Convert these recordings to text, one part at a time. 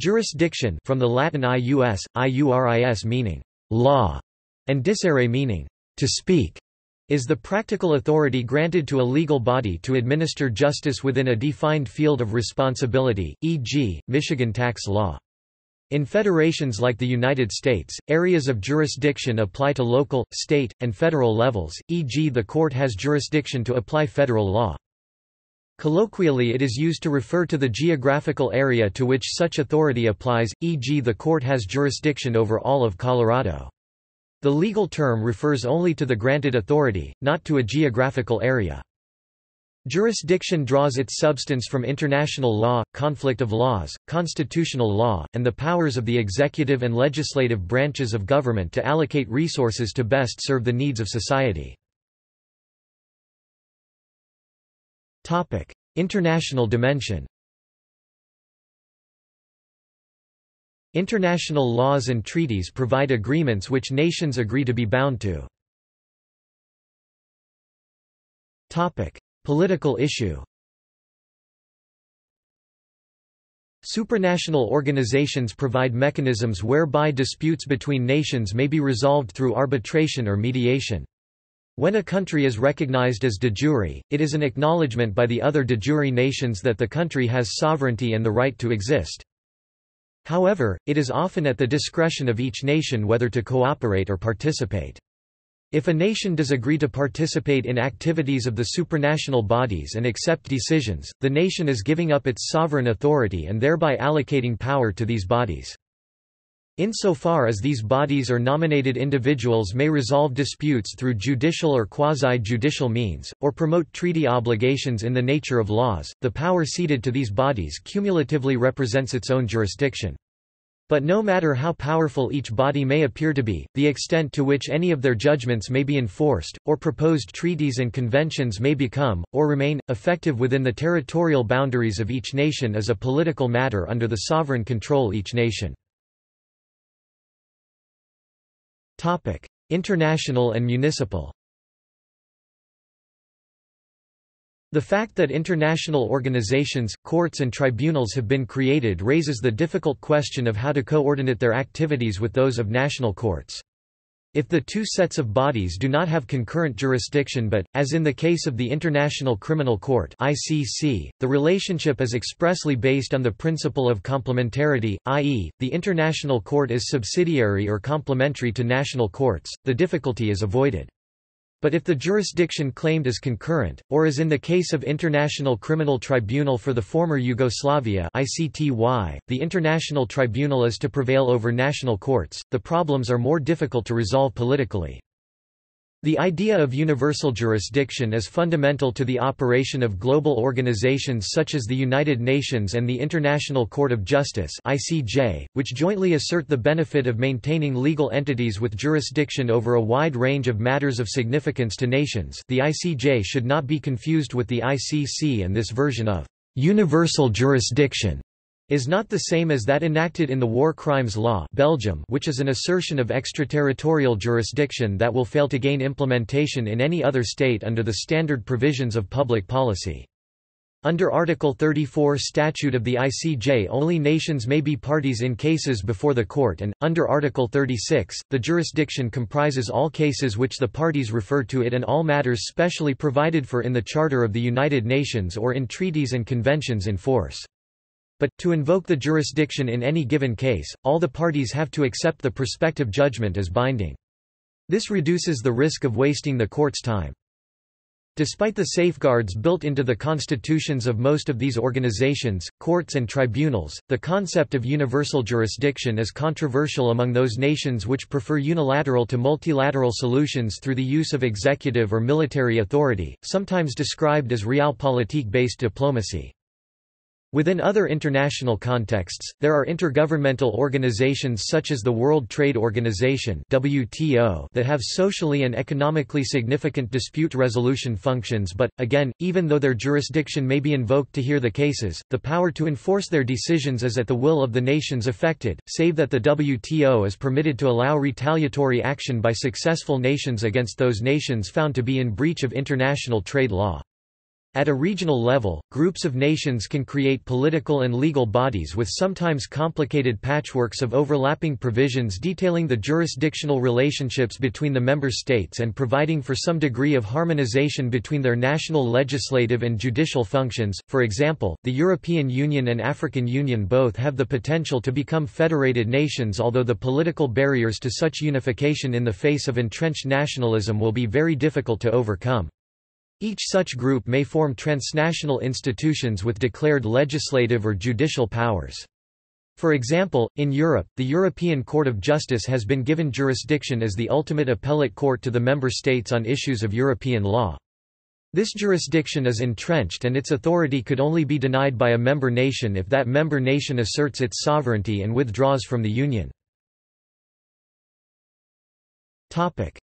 Jurisdiction from the Latin ius, iuris meaning law, and dicere meaning to speak, is the practical authority granted to a legal body to administer justice within a defined field of responsibility, e.g., Michigan tax law. In federations like the United States, areas of jurisdiction apply to local, state, and federal levels, e.g. the court has jurisdiction to apply federal law. Colloquially it is used to refer to the geographical area to which such authority applies, e.g. the court has jurisdiction over all of Colorado. The legal term refers only to the granted authority, not to a geographical area. Jurisdiction draws its substance from international law, conflict of laws, constitutional law, and the powers of the executive and legislative branches of government to allocate resources to best serve the needs of society. International dimension. International laws and treaties provide agreements which nations agree to be bound to. Topic: Political issue. Supranational organizations provide mechanisms whereby disputes between nations may be resolved through arbitration or mediation. When a country is recognized as de jure, it is an acknowledgement by the other de jure nations that the country has sovereignty and the right to exist. However, it is often at the discretion of each nation whether to cooperate or participate. If a nation does agree to participate in activities of the supranational bodies and accept decisions, the nation is giving up its sovereign authority and thereby allocating power to these bodies. Insofar as these bodies or nominated individuals may resolve disputes through judicial or quasi-judicial means, or promote treaty obligations in the nature of laws, the power ceded to these bodies cumulatively represents its own jurisdiction. But no matter how powerful each body may appear to be, the extent to which any of their judgments may be enforced, or proposed treaties and conventions may become, or remain, effective within the territorial boundaries of each nation is a political matter under the sovereign control each nation. Topic: International and municipal. The fact that international organizations, courts and tribunals have been created raises the difficult question of how to coordinate their activities with those of national courts. If the two sets of bodies do not have concurrent jurisdiction but, as in the case of the International Criminal Court ICC, the relationship is expressly based on the principle of complementarity, i.e., the International Court is subsidiary or complementary to national courts, the difficulty is avoided. But if the jurisdiction claimed is concurrent, or as in the case of International Criminal Tribunal for the former Yugoslavia ICTY, the International Tribunal is to prevail over national courts, the problems are more difficult to resolve politically. The idea of universal jurisdiction is fundamental to the operation of global organizations such as the United Nations and the International Court of Justice (ICJ), which jointly assert the benefit of maintaining legal entities with jurisdiction over a wide range of matters of significance to nations. The ICJ should not be confused with the ICC and this version of universal jurisdiction is not the same as that enacted in the War Crimes Law Belgium which is an assertion of extraterritorial jurisdiction that will fail to gain implementation in any other state under the standard provisions of public policy. Under Article 34 Statute of the ICJ only nations may be parties in cases before the court and, under Article 36, the jurisdiction comprises all cases which the parties refer to it and all matters specially provided for in the Charter of the United Nations or in treaties and conventions in force. But, to invoke the jurisdiction in any given case, all the parties have to accept the prospective judgment as binding. This reduces the risk of wasting the court's time. Despite the safeguards built into the constitutions of most of these organizations, courts and tribunals, the concept of universal jurisdiction is controversial among those nations which prefer unilateral to multilateral solutions through the use of executive or military authority, sometimes described as realpolitik-based diplomacy. Within other international contexts, there are intergovernmental organizations such as the World Trade Organization (WTO) that have socially and economically significant dispute resolution functions but again, even though their jurisdiction may be invoked to hear the cases, the power to enforce their decisions is at the will of the nations affected, save that the WTO is permitted to allow retaliatory action by successful nations against those nations found to be in breach of international trade law. At a regional level, groups of nations can create political and legal bodies with sometimes complicated patchworks of overlapping provisions detailing the jurisdictional relationships between the member states and providing for some degree of harmonization between their national legislative and judicial functions. For example, the European Union and African Union both have the potential to become federated nations although the political barriers to such unification in the face of entrenched nationalism will be very difficult to overcome. Each such group may form transnational institutions with declared legislative or judicial powers. For example, in Europe, the European Court of Justice has been given jurisdiction as the ultimate appellate court to the member states on issues of European law. This jurisdiction is entrenched and its authority could only be denied by a member nation if that member nation asserts its sovereignty and withdraws from the Union.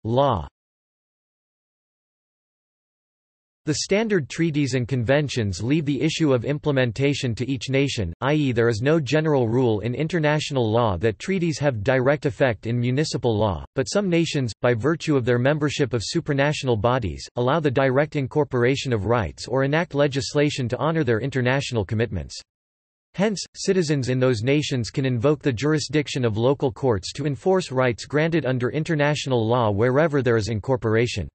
Law The standard treaties and conventions leave the issue of implementation to each nation, i.e. there is no general rule in international law that treaties have direct effect in municipal law, but some nations, by virtue of their membership of supranational bodies, allow the direct incorporation of rights or enact legislation to honor their international commitments. Hence, citizens in those nations can invoke the jurisdiction of local courts to enforce rights granted under international law wherever there is incorporation.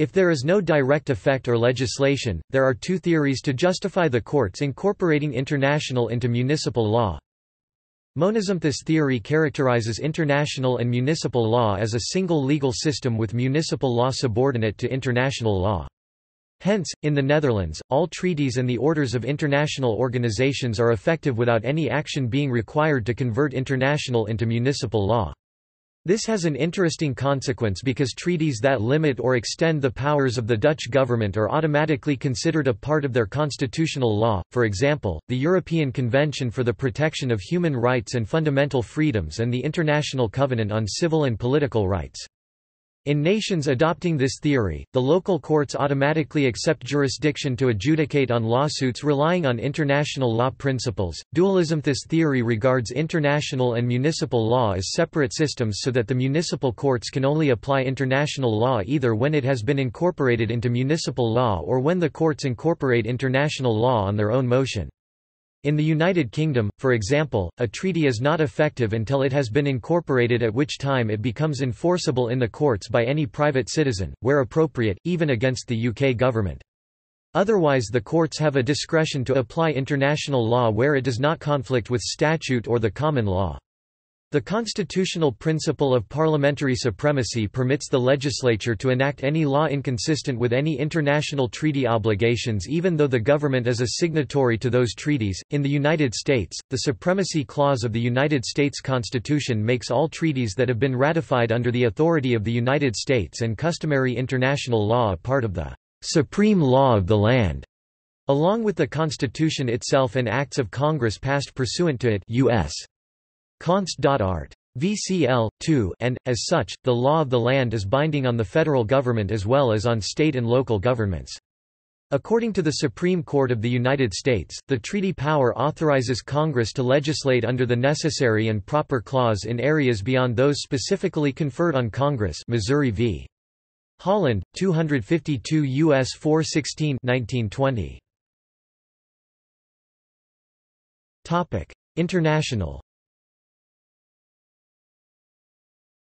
If there is no direct effect or legislation, there are two theories to justify the courts incorporating international into municipal law. Monism This theory characterizes international and municipal law as a single legal system with municipal law subordinate to international law. Hence, in the Netherlands, all treaties and the orders of international organizations are effective without any action being required to convert international into municipal law. This has an interesting consequence because treaties that limit or extend the powers of the Dutch government are automatically considered a part of their constitutional law, for example, the European Convention for the Protection of Human Rights and Fundamental Freedoms and the International Covenant on Civil and Political Rights. In nations adopting this theory, the local courts automatically accept jurisdiction to adjudicate on lawsuits relying on international law principles. Dualism This theory regards international and municipal law as separate systems so that the municipal courts can only apply international law either when it has been incorporated into municipal law or when the courts incorporate international law on their own motion. In the United Kingdom, for example, a treaty is not effective until it has been incorporated at which time it becomes enforceable in the courts by any private citizen, where appropriate, even against the UK government. Otherwise the courts have a discretion to apply international law where it does not conflict with statute or the common law. The constitutional principle of parliamentary supremacy permits the legislature to enact any law inconsistent with any international treaty obligations even though the government is a signatory to those treaties. In the United States, the Supremacy Clause of the United States Constitution makes all treaties that have been ratified under the authority of the United States and customary international law a part of the supreme law of the land. Along with the Constitution itself and acts of Congress passed pursuant to it U.S. Const.art. VCL, 2 and, as such, the law of the land is binding on the federal government as well as on state and local governments. According to the Supreme Court of the United States, the treaty power authorizes Congress to legislate under the necessary and proper clause in areas beyond those specifically conferred on Congress Missouri v. Holland, 252 U.S. 416 1920. International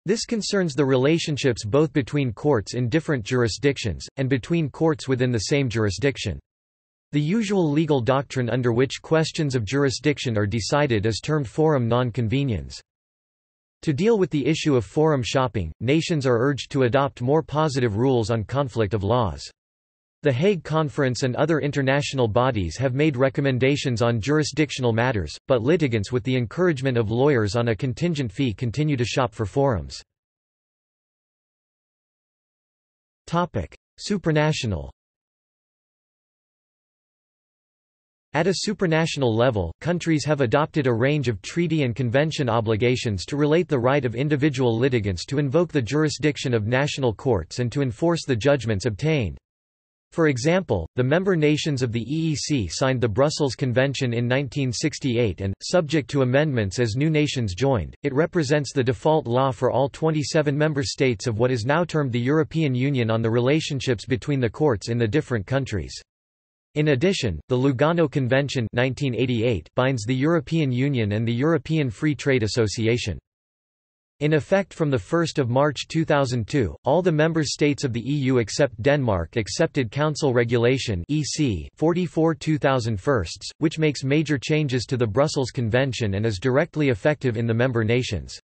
This concerns the relationships both between courts in different jurisdictions, and between courts within the same jurisdiction. The usual legal doctrine under which questions of jurisdiction are decided is termed forum non-conveniens. To deal with the issue of forum shopping, nations are urged to adopt more positive rules on conflict of laws. The Hague Conference and other international bodies have made recommendations on jurisdictional matters, but litigants with the encouragement of lawyers on a contingent fee continue to shop for forums. Supranational At a supranational level, countries have adopted a range of treaty and convention obligations to relate the right of individual litigants to invoke the jurisdiction of national courts and to enforce the judgments obtained. For example, the member nations of the EEC signed the Brussels Convention in 1968 and, subject to amendments as new nations joined, it represents the default law for all 27 member states of what is now termed the European Union on the relationships between the courts in the different countries. In addition, the Lugano Convention 1988 binds the European Union and the European Free Trade Association. In effect from 1 March 2002, all the member states of the EU except Denmark accepted Council Regulation EC 44 which makes major changes to the Brussels Convention and is directly effective in the member nations.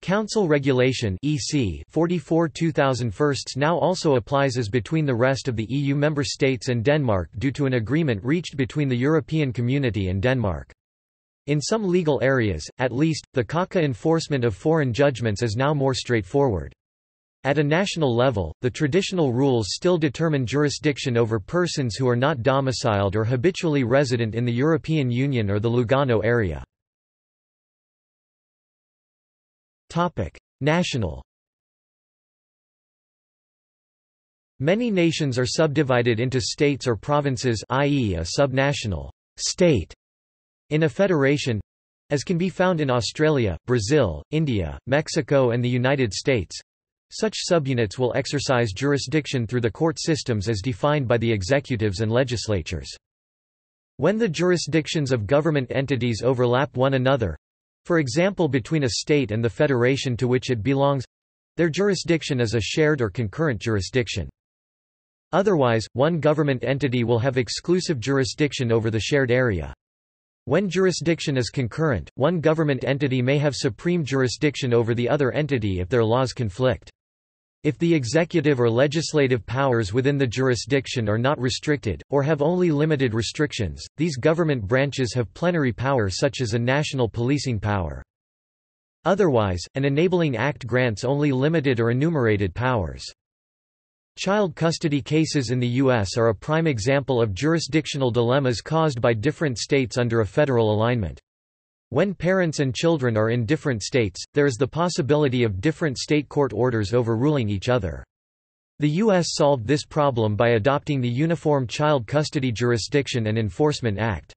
Council Regulation EC 44 now also applies as between the rest of the EU member states and Denmark due to an agreement reached between the European Community and Denmark. In some legal areas, at least, the CACA enforcement of foreign judgments is now more straightforward. At a national level, the traditional rules still determine jurisdiction over persons who are not domiciled or habitually resident in the European Union or the Lugano area. National Many nations are subdivided into states or provinces i.e. a subnational state in a federation as can be found in Australia, Brazil, India, Mexico and the United States. Such subunits will exercise jurisdiction through the court systems as defined by the executives and legislatures. When the jurisdictions of government entities overlap one another, for example between a state and the federation to which it belongs their jurisdiction is a shared or concurrent jurisdiction. Otherwise, one government entity will have exclusive jurisdiction over the shared area. When jurisdiction is concurrent, one government entity may have supreme jurisdiction over the other entity if their laws conflict. If the executive or legislative powers within the jurisdiction are not restricted, or have only limited restrictions, these government branches have plenary power such as a national policing power. Otherwise, an enabling act grants only limited or enumerated powers. Child custody cases in the U.S. are a prime example of jurisdictional dilemmas caused by different states under a federal alignment. When parents and children are in different states, there is the possibility of different state court orders overruling each other. The U.S. solved this problem by adopting the Uniform Child Custody Jurisdiction and Enforcement Act.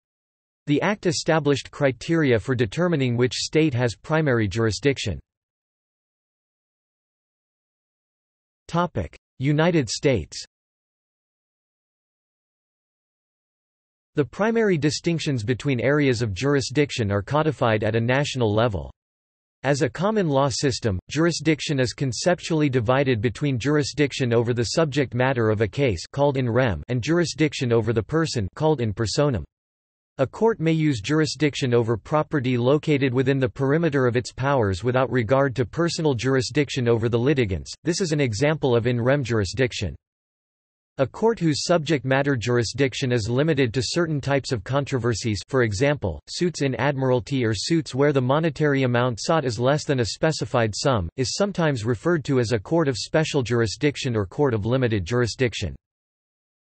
The act established criteria for determining which state has primary jurisdiction. United States The primary distinctions between areas of jurisdiction are codified at a national level. As a common law system, jurisdiction is conceptually divided between jurisdiction over the subject matter of a case called in rem and jurisdiction over the person called in personam. A court may use jurisdiction over property located within the perimeter of its powers without regard to personal jurisdiction over the litigants. This is an example of in rem jurisdiction. A court whose subject matter jurisdiction is limited to certain types of controversies for example, suits in admiralty or suits where the monetary amount sought is less than a specified sum, is sometimes referred to as a court of special jurisdiction or court of limited jurisdiction.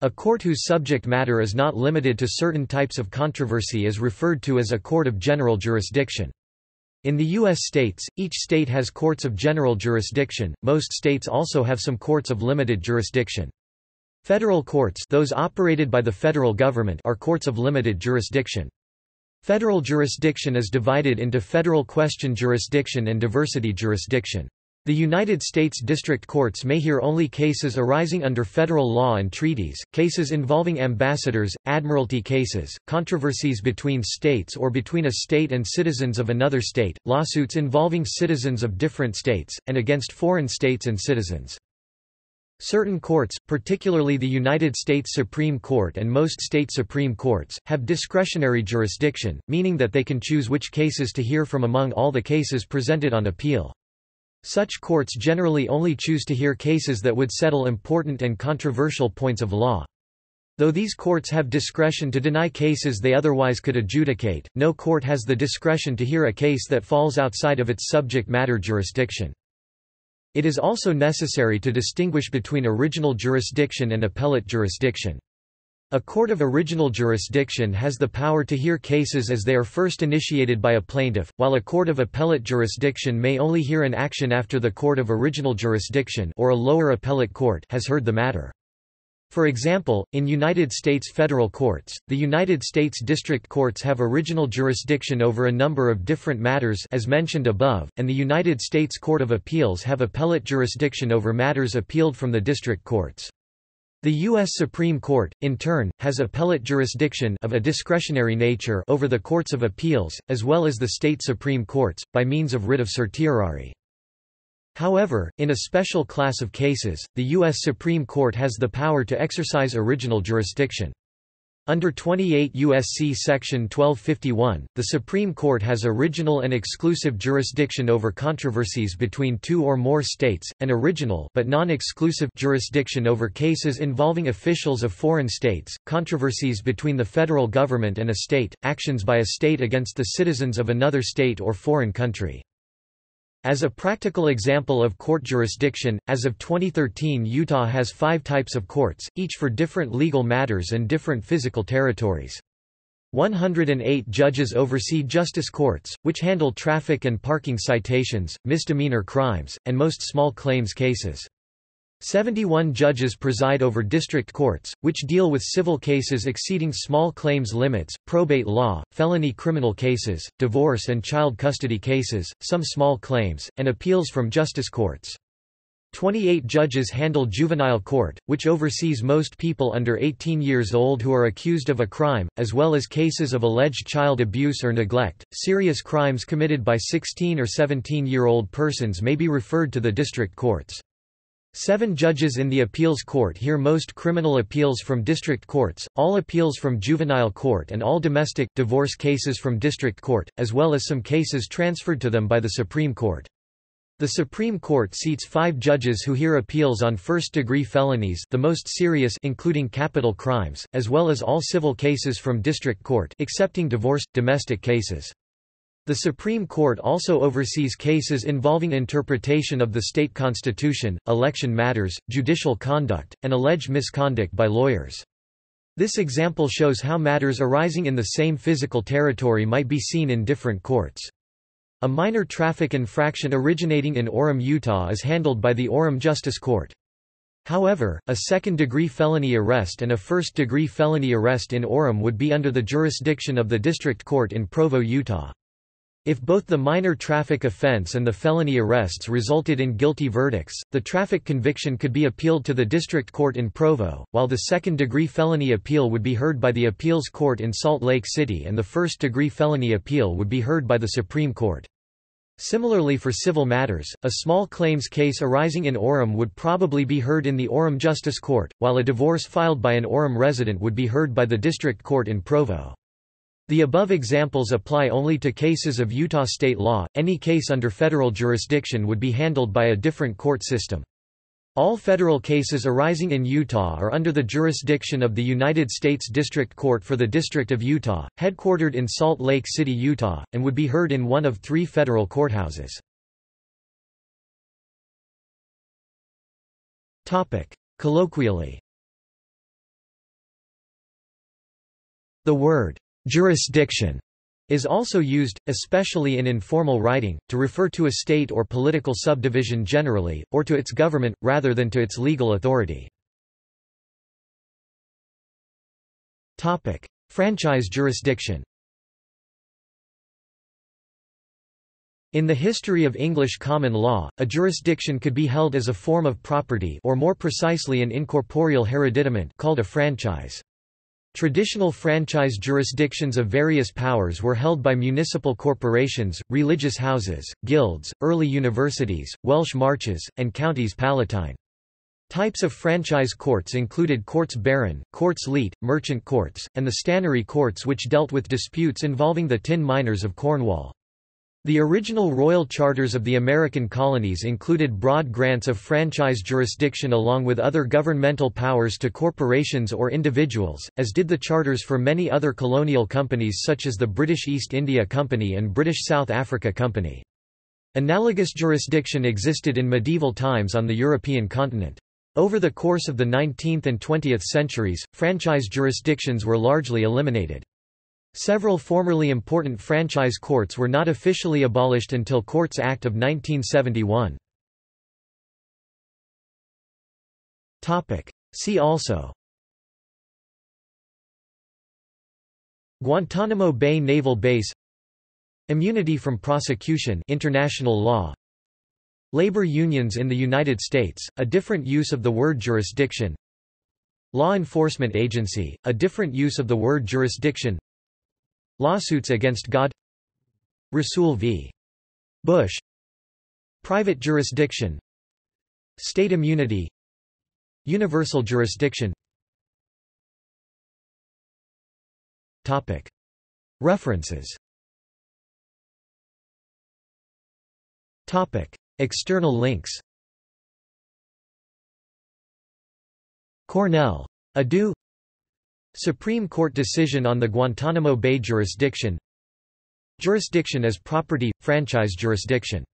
A court whose subject matter is not limited to certain types of controversy is referred to as a court of general jurisdiction. In the U.S. states, each state has courts of general jurisdiction, most states also have some courts of limited jurisdiction. Federal courts those operated by the federal government are courts of limited jurisdiction. Federal jurisdiction is divided into federal question jurisdiction and diversity jurisdiction. The United States District Courts may hear only cases arising under federal law and treaties, cases involving ambassadors, admiralty cases, controversies between states or between a state and citizens of another state, lawsuits involving citizens of different states, and against foreign states and citizens. Certain courts, particularly the United States Supreme Court and most state Supreme Courts, have discretionary jurisdiction, meaning that they can choose which cases to hear from among all the cases presented on appeal. Such courts generally only choose to hear cases that would settle important and controversial points of law. Though these courts have discretion to deny cases they otherwise could adjudicate, no court has the discretion to hear a case that falls outside of its subject matter jurisdiction. It is also necessary to distinguish between original jurisdiction and appellate jurisdiction. A court of original jurisdiction has the power to hear cases as they are first initiated by a plaintiff, while a court of appellate jurisdiction may only hear an action after the court of original jurisdiction or a lower appellate court has heard the matter. For example, in United States federal courts, the United States district courts have original jurisdiction over a number of different matters as mentioned above, and the United States Court of Appeals have appellate jurisdiction over matters appealed from the district courts. The U.S. Supreme Court, in turn, has appellate jurisdiction of a discretionary nature over the courts of appeals, as well as the state Supreme Courts, by means of writ of certiorari. However, in a special class of cases, the U.S. Supreme Court has the power to exercise original jurisdiction. Under 28 U.S.C. Section 1251, the Supreme Court has original and exclusive jurisdiction over controversies between two or more states, and original but non-exclusive jurisdiction over cases involving officials of foreign states, controversies between the federal government and a state, actions by a state against the citizens of another state or foreign country. As a practical example of court jurisdiction, as of 2013 Utah has five types of courts, each for different legal matters and different physical territories. 108 judges oversee justice courts, which handle traffic and parking citations, misdemeanor crimes, and most small claims cases. 71 judges preside over district courts, which deal with civil cases exceeding small claims limits, probate law, felony criminal cases, divorce and child custody cases, some small claims, and appeals from justice courts. 28 judges handle juvenile court, which oversees most people under 18 years old who are accused of a crime, as well as cases of alleged child abuse or neglect. Serious crimes committed by 16 or 17 year old persons may be referred to the district courts. Seven judges in the appeals court hear most criminal appeals from district courts, all appeals from juvenile court and all domestic divorce cases from district court, as well as some cases transferred to them by the Supreme Court. The Supreme Court seats five judges who hear appeals on first-degree felonies the most serious including capital crimes, as well as all civil cases from district court excepting divorce, domestic cases. The Supreme Court also oversees cases involving interpretation of the state constitution, election matters, judicial conduct, and alleged misconduct by lawyers. This example shows how matters arising in the same physical territory might be seen in different courts. A minor traffic infraction originating in Orem, Utah is handled by the Orem Justice Court. However, a second-degree felony arrest and a first-degree felony arrest in Orem would be under the jurisdiction of the District Court in Provo, Utah. If both the minor traffic offense and the felony arrests resulted in guilty verdicts, the traffic conviction could be appealed to the district court in Provo, while the second-degree felony appeal would be heard by the appeals court in Salt Lake City and the first-degree felony appeal would be heard by the Supreme Court. Similarly for civil matters, a small claims case arising in Orem would probably be heard in the Orem Justice Court, while a divorce filed by an Orem resident would be heard by the district court in Provo. The above examples apply only to cases of Utah state law, any case under federal jurisdiction would be handled by a different court system. All federal cases arising in Utah are under the jurisdiction of the United States District Court for the District of Utah, headquartered in Salt Lake City, Utah, and would be heard in one of three federal courthouses. Colloquially The word Jurisdiction is also used, especially in informal writing, to refer to a state or political subdivision generally, or to its government, rather than to its legal authority. Franchise jurisdiction In the history of English common law, a jurisdiction could be held as a form of property or more precisely an incorporeal hereditament called a franchise. Traditional franchise jurisdictions of various powers were held by municipal corporations, religious houses, guilds, early universities, Welsh marches, and counties palatine. Types of franchise courts included courts baron, courts leet, merchant courts, and the stannary courts which dealt with disputes involving the tin miners of Cornwall. The original royal charters of the American colonies included broad grants of franchise jurisdiction along with other governmental powers to corporations or individuals, as did the charters for many other colonial companies such as the British East India Company and British South Africa Company. Analogous jurisdiction existed in medieval times on the European continent. Over the course of the 19th and 20th centuries, franchise jurisdictions were largely eliminated. Several formerly important franchise courts were not officially abolished until Courts Act of 1971. See also Guantanamo Bay Naval Base Immunity from prosecution international law Labor unions in the United States, a different use of the word jurisdiction Law enforcement agency, a different use of the word jurisdiction Lawsuits against God. Rasul v. Bush. Private jurisdiction. State immunity. Universal jurisdiction. References. External links. Cornell. Adu Supreme Court decision on the Guantanamo Bay jurisdiction. Jurisdiction as property – franchise jurisdiction